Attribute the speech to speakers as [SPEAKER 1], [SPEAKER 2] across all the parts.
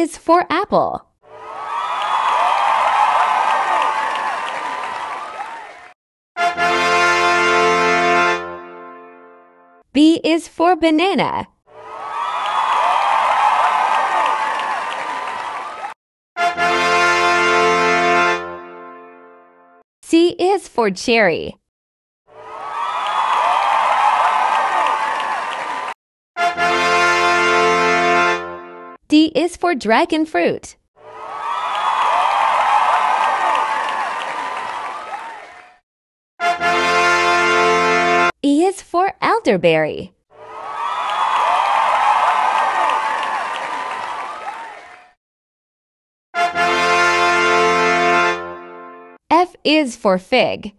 [SPEAKER 1] is for apple. B is for banana. C is for cherry. D is for dragon fruit. E is for elderberry. F is for fig.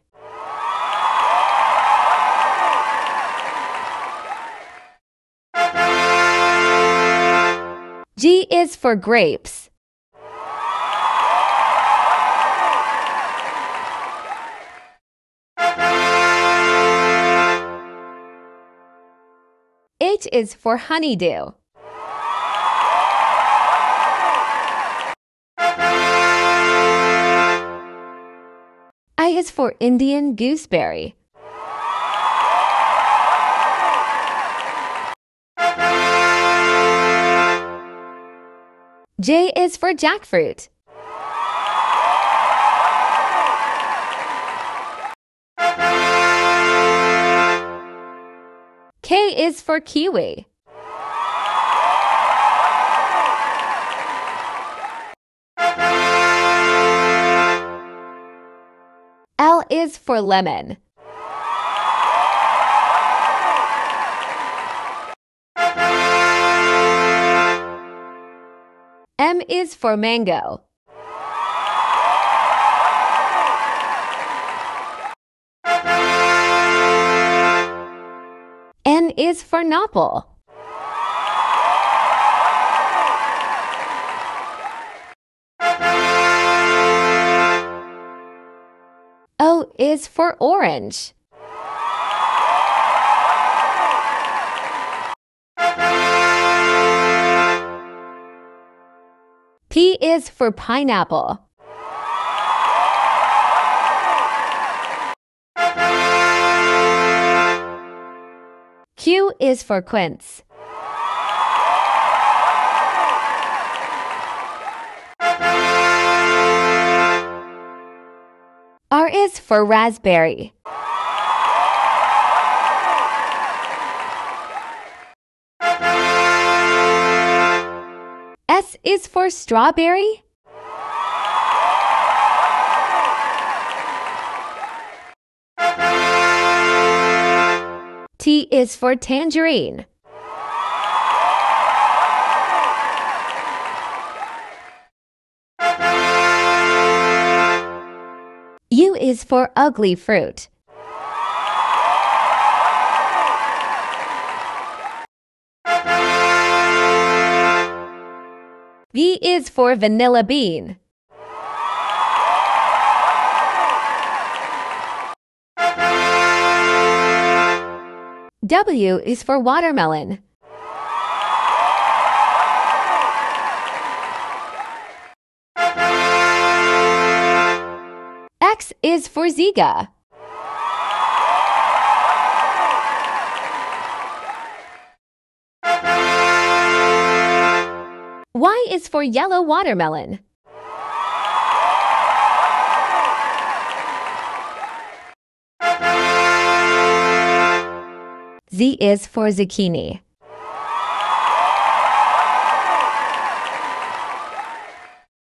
[SPEAKER 1] is for grapes. H is for honeydew. I is for Indian gooseberry. J is for jackfruit. K is for kiwi. L is for lemon. M is for mango. N is for nopal. O is for orange. Is for pineapple. Q is for quince. R is for raspberry. Is for strawberry. T is for tangerine. U is for ugli fruit. V is for vanilla bean. W is for watermelon. X is for xigua. Is for yellow watermelon. Z is for zucchini.